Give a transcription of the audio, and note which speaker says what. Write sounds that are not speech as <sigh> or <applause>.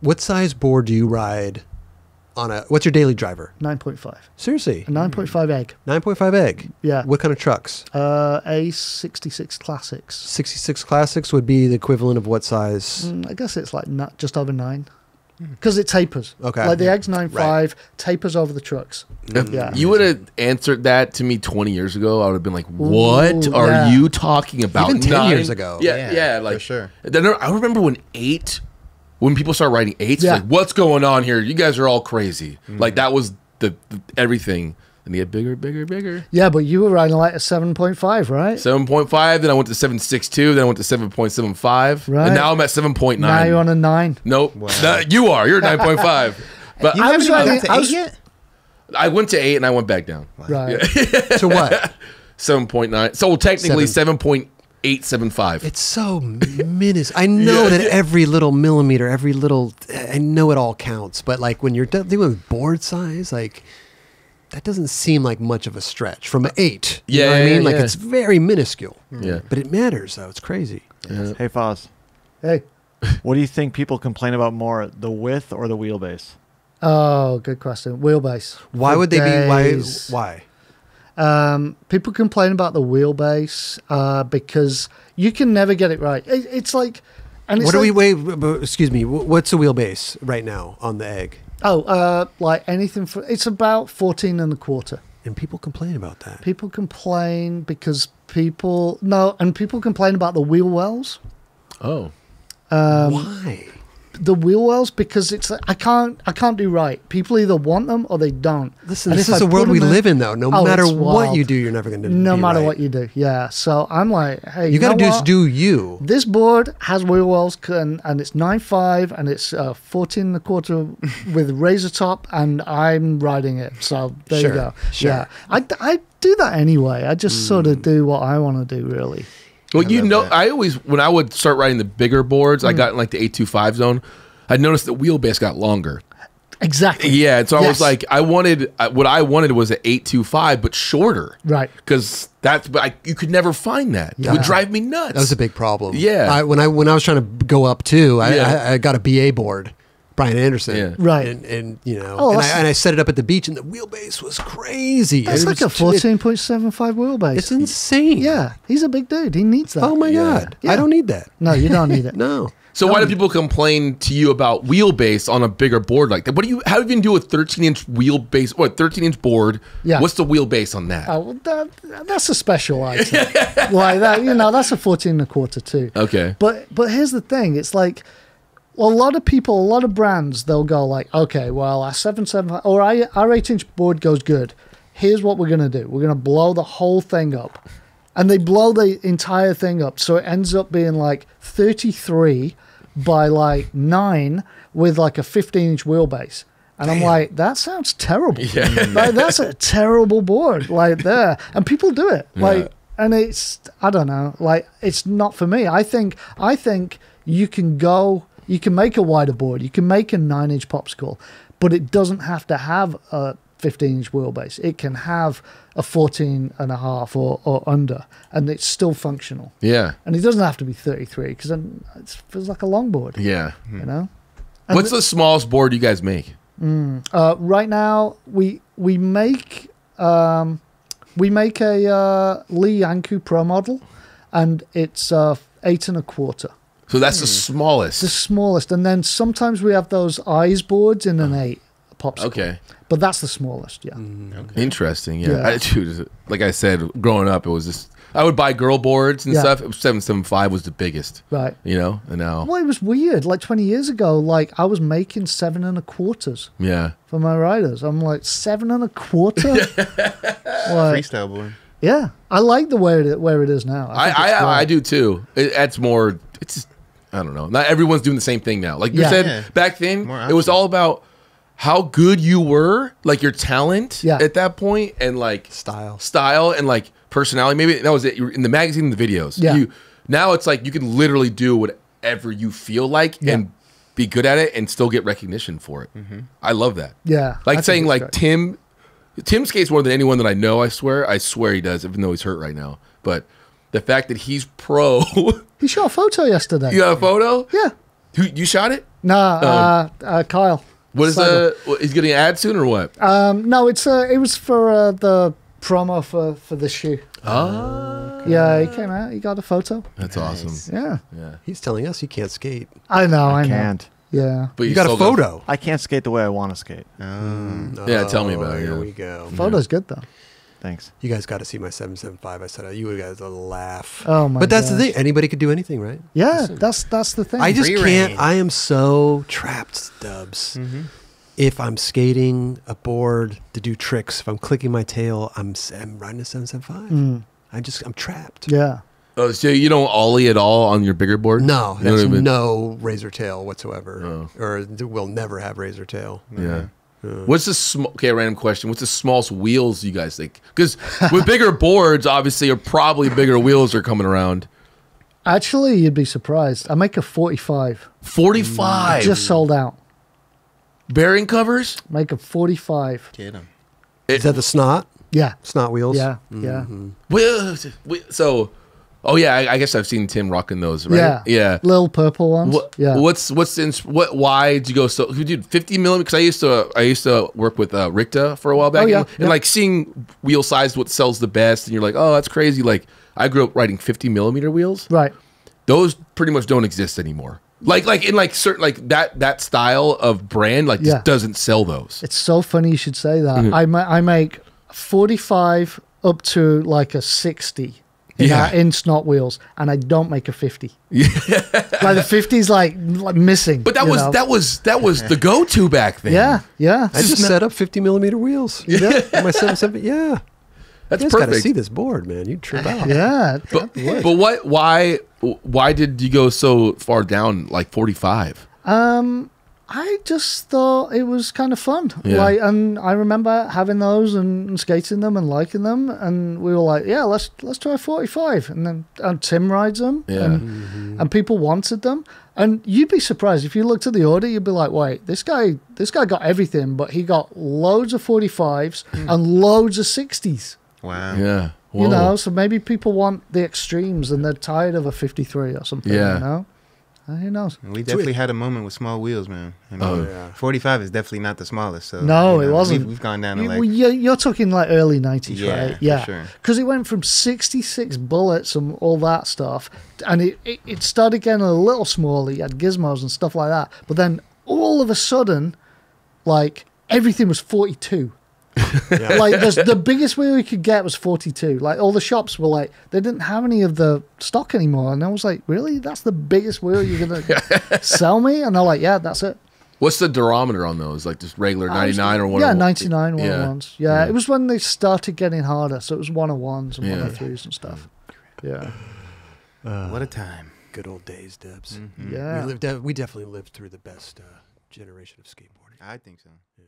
Speaker 1: What size board do you ride on a? What's your daily driver?
Speaker 2: 9.5.
Speaker 1: Seriously,
Speaker 2: A 9.5 egg.
Speaker 1: nine point five egg.
Speaker 2: Yeah.
Speaker 1: What kind of trucks?
Speaker 2: Uh, A66 Classics.
Speaker 1: Sixty six classics would be the equivalent of what size?
Speaker 2: Mm, I guess it's like not, just over nine. Because it tapers.
Speaker 1: Okay.
Speaker 2: Like the egg's 9.5, tapers over the trucks.
Speaker 3: If
Speaker 2: Yeah.
Speaker 3: you would have answered that to me 20 years ago, I would have been like, "What
Speaker 2: Ooh,
Speaker 3: are
Speaker 2: yeah.
Speaker 3: you talking about?"
Speaker 1: Even 10
Speaker 3: Nine-
Speaker 1: years ago.
Speaker 3: Yeah,
Speaker 4: Yeah,
Speaker 3: yeah,
Speaker 4: for
Speaker 3: like
Speaker 4: sure.
Speaker 3: Then I remember when eight, when people start writing eights,
Speaker 2: Yeah.
Speaker 3: like, "What's going on here? You guys are all crazy." Hmm. Like that was the, the everything. And they get bigger, bigger, bigger.
Speaker 2: Yeah, but you were riding like a 7.5, right?
Speaker 3: Seven point five. Then I went to seven six two. Then I went to seven point seven five.
Speaker 2: Right.
Speaker 3: And now I'm at seven point nine.
Speaker 2: now you're on a 9.
Speaker 3: Nope.
Speaker 4: Wow.
Speaker 3: No, you are. You're <laughs> nine point five. But
Speaker 4: You
Speaker 2: I was riding-
Speaker 4: got to
Speaker 2: I
Speaker 4: eight
Speaker 2: was-
Speaker 4: yet?
Speaker 3: I went to eight and I went back down.
Speaker 2: Right. <laughs>
Speaker 1: to what? <laughs>
Speaker 3: Seven point nine. So technically seven point eight seven five.
Speaker 1: It's so <laughs> minuscule. I know that every little millimeter, every little, I know it all counts. But like when you're dealing with board size, like that doesn't seem like much of a stretch from an eight. You know what I
Speaker 3: Yeah,
Speaker 1: mean? Like
Speaker 3: yeah.
Speaker 1: it's very minuscule. Mm.
Speaker 3: Yeah.
Speaker 1: But it matters though. It's crazy.
Speaker 5: Hey, Fos,
Speaker 2: Hey. <laughs>
Speaker 5: what do you think people complain about more, the width or the wheelbase?
Speaker 2: Oh, good question. Wheelbase.
Speaker 1: Why
Speaker 2: For
Speaker 1: would they be? Why? Why?
Speaker 2: Um, people complain about the wheelbase uh, because you can never get it right. It, it's like, and it's
Speaker 1: What do we
Speaker 2: like-
Speaker 1: wait? b- b- Excuse me. What's the wheelbase right now on the egg?
Speaker 2: Oh, uh, like anything for it's about 14 and a quarter.
Speaker 1: And people complain about that.
Speaker 2: People complain because people no, and people complain about the wheel wells.
Speaker 3: Oh.
Speaker 2: Um,
Speaker 1: Why?
Speaker 2: The wheel wells because it's I can't I can't do right. People either want them or they don't.
Speaker 1: Listen,
Speaker 2: And
Speaker 1: this is
Speaker 2: I
Speaker 1: the world we
Speaker 2: 'em
Speaker 1: live in, though. No
Speaker 2: Oh,
Speaker 1: matter what you do, you're never going to.
Speaker 2: No matter
Speaker 1: right.
Speaker 2: what you do, yeah. So I'm like, hey,
Speaker 1: you got to do do you.
Speaker 2: This board has wheel wells and, and it's nine five and it's uh, 14 and a quarter with <laughs> razor top and I'm riding it. So there
Speaker 1: Sure,
Speaker 2: you go.
Speaker 1: sure.
Speaker 2: Yeah, I, I do that anyway. I just sort of do what I want to do, really.
Speaker 3: Well, you know,
Speaker 4: that.
Speaker 3: I always when I would start riding the bigger boards,
Speaker 2: Mm.
Speaker 3: I got in like the eight two five zone. I noticed the wheelbase got longer.
Speaker 2: Exactly.
Speaker 3: Yeah, so I was like, I wanted what I wanted was an eight two five, but shorter.
Speaker 2: Right.
Speaker 3: Because that's but I, you could never find that. It would drive me nuts.
Speaker 1: That was a big problem.
Speaker 3: Yeah.
Speaker 1: I, when I when I was trying to go up too, I,
Speaker 3: Yeah.
Speaker 1: I, I got a BA board, Brian Anderson.
Speaker 3: Yeah.
Speaker 2: Right.
Speaker 1: And, and you know,
Speaker 2: Oh,
Speaker 1: and, I, and I set it up at the beach, and the wheelbase was crazy.
Speaker 2: That's
Speaker 1: It
Speaker 2: like a
Speaker 1: was t- it-
Speaker 2: 14.75 wheelbase.
Speaker 1: it's insane.
Speaker 2: yeah, he's a big dude. He needs that.
Speaker 1: Oh my
Speaker 3: Yeah.
Speaker 1: god.
Speaker 2: Yeah.
Speaker 1: I don't need that.
Speaker 2: No, you don't need it. <laughs>
Speaker 1: No.
Speaker 3: So why do people complain to you about wheelbase on a bigger board like that? What do you? How do you do a 13 inch wheelbase? What 13 inch board?
Speaker 2: Yeah.
Speaker 3: What's the wheelbase on that?
Speaker 2: Oh, well, that, that's a special <laughs> item. like that, you know, that's a 14 and a quarter too.
Speaker 3: Okay.
Speaker 2: But but here's the thing, it's like well, a lot of people, a lot of brands, they'll go like, okay, well, our seven seven or our, our eight inch board goes good. Here's what we're gonna do. We're gonna blow the whole thing up, and they blow the entire thing up, so it ends up being like 33 by like nine with like a 15 inch wheelbase. And I'm like, that sounds terrible. <laughs> Like, that's a terrible board, like there. And people do it. Like and it's I don't know, like it's not for me. I think I think you can go you can make a wider board, you can make a nine inch popsicle, but it doesn't have to have a 15 inch wheelbase. It can have a 14 and a half or, or under, and it's still functional.
Speaker 3: Yeah.
Speaker 2: And it doesn't have to be 33 because then it feels like a longboard,
Speaker 3: Yeah.
Speaker 2: you know? And
Speaker 3: What's the smallest board you guys make?
Speaker 2: Uh, right now, we we make um, we make a uh, Lee Yankou Pro model, and it's uh, eight and a quarter,
Speaker 3: So that's the hmm. smallest.
Speaker 2: the smallest. And then sometimes we have those eyes boards in an eight popsicle.
Speaker 3: Okay.
Speaker 2: but that's the smallest. Yeah, hmm.
Speaker 3: Interesting. Yeah.
Speaker 2: Yeah.
Speaker 3: I, dude, like I said, growing up, it was just I would buy girl boards and
Speaker 2: Yeah.
Speaker 3: stuff. Seven seven five was the biggest.
Speaker 2: right.
Speaker 3: You know, and now
Speaker 2: Well, it was weird. Like twenty years ago, like I was making seven and a quarters
Speaker 3: yeah.
Speaker 2: for my riders. I'm like seven and a quarter. <laughs> like,
Speaker 4: Freestyle board.
Speaker 2: yeah, I like the way it where it is now.
Speaker 3: I
Speaker 2: think
Speaker 3: I,
Speaker 2: it's
Speaker 3: I,
Speaker 2: great.
Speaker 3: do too. It, that's more. It's just, I don't know. Not everyone's doing the same thing now. Like you
Speaker 2: Yeah.
Speaker 3: said
Speaker 4: Yeah.
Speaker 3: back then,
Speaker 4: More
Speaker 3: it was
Speaker 4: options.
Speaker 3: all about how good you were, like your talent
Speaker 2: Yeah.
Speaker 3: at that point, and like
Speaker 1: Style.
Speaker 3: style and like personality. Maybe that was it. You were in the magazine, and the videos.
Speaker 2: Yeah.
Speaker 3: You now it's like you can literally do whatever you feel like
Speaker 2: Yeah.
Speaker 3: and be good at it and still get recognition for it. Mm-hmm. I love that.
Speaker 2: Yeah, I
Speaker 3: Like
Speaker 2: think
Speaker 3: saying
Speaker 2: it's
Speaker 3: like
Speaker 2: great.
Speaker 3: Tim Tim skates more than anyone that I know, I swear. I swear he does, even though he's hurt right now. But the fact that he's pro <laughs>
Speaker 2: he shot a photo yesterday.
Speaker 3: You got a photo?
Speaker 2: Yeah.
Speaker 3: Who you shot it?
Speaker 2: Nah, uh, uh, Kyle.
Speaker 3: What is
Speaker 2: Cyber.
Speaker 3: uh He's getting an ad soon or what?
Speaker 2: Um, no, it's uh, it was for uh, the promo for for this shoe.
Speaker 3: Oh,
Speaker 2: Yeah, he came out. He got a photo.
Speaker 3: that's awesome.
Speaker 2: Yeah,
Speaker 3: Yeah,
Speaker 1: He's telling us he can't skate.
Speaker 2: I know. I,
Speaker 5: I
Speaker 2: know.
Speaker 5: can't.
Speaker 2: Yeah,
Speaker 3: but
Speaker 1: You got a
Speaker 3: still
Speaker 1: photo.
Speaker 5: I can't skate the way I want to skate.
Speaker 3: Yeah, tell me about
Speaker 1: Oh,
Speaker 3: it,
Speaker 1: Here
Speaker 3: yeah.
Speaker 1: we go.
Speaker 2: photo's good though.
Speaker 5: Thanks.
Speaker 1: You guys got to see my 775. I said, uh, you guys will laugh.
Speaker 2: Oh my!
Speaker 1: God But that's the thing. Anybody could do anything, right?
Speaker 2: Yeah, that's that's the thing.
Speaker 1: I just
Speaker 4: Free
Speaker 1: can't.
Speaker 4: reign.
Speaker 1: I am so trapped, Dubs.
Speaker 4: Mm-hmm.
Speaker 1: If I'm skating a board to do tricks, if I'm clicking my tail, I'm, s- I'm riding a 775.
Speaker 2: Mm,
Speaker 1: I just, I'm trapped.
Speaker 2: yeah.
Speaker 3: Oh, so you don't ollie at all on your bigger board?
Speaker 1: No,
Speaker 3: You don't
Speaker 1: that's no razor tail whatsoever.
Speaker 3: Oh.
Speaker 1: Or we'll never have razor tail.
Speaker 3: Yeah. What's the small? Okay, random question. What's the smallest wheels you guys think? Because with <laughs> bigger boards, obviously, are probably bigger wheels are coming around.
Speaker 2: Actually, you'd be surprised. I make a 45.
Speaker 3: Forty-five.
Speaker 2: Just sold out.
Speaker 3: bearing covers.
Speaker 2: Make a 45.
Speaker 4: Get him.
Speaker 1: Is that the snot?
Speaker 2: Yeah.
Speaker 1: Snot wheels?
Speaker 2: Yeah. Yeah.
Speaker 3: Mm-hmm. Well, we- so, oh yeah, I, I guess I've seen Tim rocking those, right?
Speaker 2: Yeah.
Speaker 3: yeah.
Speaker 2: Little purple ones.
Speaker 3: What,
Speaker 2: yeah.
Speaker 3: What's what's the what? Why did you go so? Dude, fifty millimeter. Because I used to I used to work with uh, Ricta for a while back.
Speaker 2: Oh, yeah,
Speaker 3: and, and,
Speaker 2: yeah.
Speaker 3: like seeing wheel size, what sells the best, and you're like, oh, that's crazy. Like I grew up riding fifty millimeter wheels.
Speaker 2: Right.
Speaker 3: Those pretty much don't exist anymore. Like like in like certain like that that style of brand like
Speaker 2: Yeah.
Speaker 3: just doesn't sell those.
Speaker 2: It's so funny you should say that.
Speaker 3: Mm-hmm.
Speaker 2: I, ma- I make 45 up to like a 60 in,
Speaker 3: Yeah.
Speaker 2: in snot wheels, and I don't make a 50. <laughs> Yeah. like the 50's like, like missing.
Speaker 3: But that was
Speaker 2: know?
Speaker 3: that was that was the go to back then.
Speaker 2: Yeah. Yeah.
Speaker 1: I just set up 50 millimeter wheels. Yeah. my 775. Yeah.
Speaker 3: that's
Speaker 1: You just got to
Speaker 3: perfect.
Speaker 1: see this board, man. You trip out.
Speaker 2: Yeah.
Speaker 3: But, but what? Why? Why did you go so far down, like forty five?
Speaker 2: Um, I just thought it was kind of fun.
Speaker 3: Yeah.
Speaker 2: Like, and I remember having those and, and skating them and liking them, and we were like, yeah, let's let's try 45. And then and Tim rides them,
Speaker 3: Yeah.
Speaker 2: and, mm-hmm. and people wanted them. And you'd be surprised if you looked at the order, you'd be like, wait, this guy this guy got everything, but he got loads of 45s hmm. and loads of 60s.
Speaker 4: Wow.
Speaker 3: Yeah,
Speaker 2: You know, so maybe people want the extremes and they're tired of a 53 or something.
Speaker 3: Yeah.
Speaker 2: You know, who knows?
Speaker 4: We definitely had a moment with small wheels, man. I mean,
Speaker 3: Oh,
Speaker 1: yeah.
Speaker 4: 45 is definitely not the smallest. So
Speaker 2: No,
Speaker 4: you
Speaker 2: it wasn't.
Speaker 4: We've, we've gone down to
Speaker 2: You-
Speaker 4: like
Speaker 2: well, you're, you're talking like early 90s,
Speaker 4: Yeah,
Speaker 2: right?
Speaker 4: for
Speaker 2: Yeah.
Speaker 4: sure.
Speaker 2: Because it went from 66 bullets and all that stuff, and it, it, it started getting a little smaller. You had gizmos and stuff like that. But then all of a sudden, like, everything was 42. <laughs> like, there's, the biggest wheel we could get was 42. Like, all the shops were like, they didn't have any of the stock anymore. And I was like, really? That's the biggest wheel you're going <laughs> to sell me? And they're like, yeah, that's it.
Speaker 3: What's the durometer on those? Like just regular
Speaker 2: I was-
Speaker 3: ninety nine or one?
Speaker 2: Yeah,
Speaker 3: oh-
Speaker 2: 99
Speaker 3: Yeah.
Speaker 2: 101s. Yeah. it was when they started getting harder. So it was 101s and
Speaker 3: Yeah.
Speaker 2: 103s and stuff. Yeah.
Speaker 4: what a time.
Speaker 1: Good old days, Debs.
Speaker 4: Mhm.
Speaker 2: Yeah.
Speaker 1: We, lived, we definitely lived through the best uh, generation of skateboarding.
Speaker 4: I think so.
Speaker 1: Yeah.